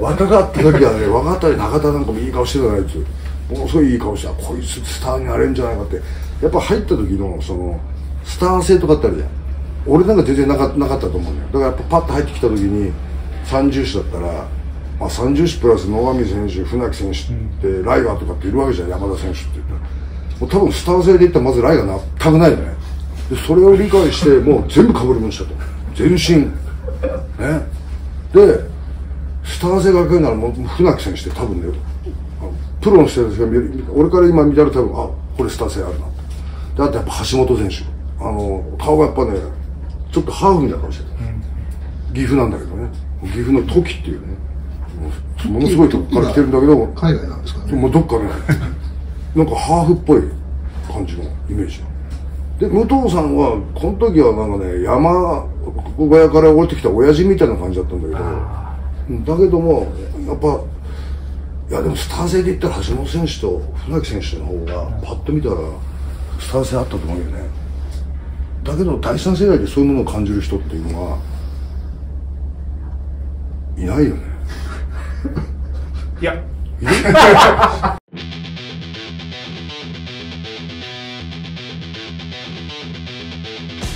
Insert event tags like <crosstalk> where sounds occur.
若かった時はね若かったり中田なんかもいい顔してたなあいつものすごいいい顔してあこいつスターになれんじゃないかって。やっぱ入った時のそのスター性とかってあるじゃん。俺なんか全然なかなかったと思うんだよ。だからやっぱパッと入ってきた時に三重視だったら、まあ、三重視プラス野上選手船木選手って、ライガーとかっているわけじゃん。山田選手って言ったら。もう多分スター性で言ったらまずライガー全くないよ。ねでそれを理解してもう全部かぶり物したと。全身。ね。でスター性がかるならもう船木選手って多分ねプロの人たちが見る俺から今見たら多分あこれスター性あるな。であとやっぱ橋本選手あの顔がやっぱねちょっとハーフみたいな顔してた、岐阜なんだけどね。岐阜の時っていうね。ものすごいとこから来てるんだけど海外なんですかね？もうどっかね。<laughs> なんかハーフっぽい感じのイメージ。で武藤さんはこの時はなんかね山小屋から降りてきた親父みたいな感じだったんだけどうんだけどもやっぱいやでもスター性で言ったら橋本選手と船木選手の方がパッと見たらスター性あったと思うよね。だけど第三世代でそういうものを感じる人っていうのはいないよね。<laughs> いや <laughs>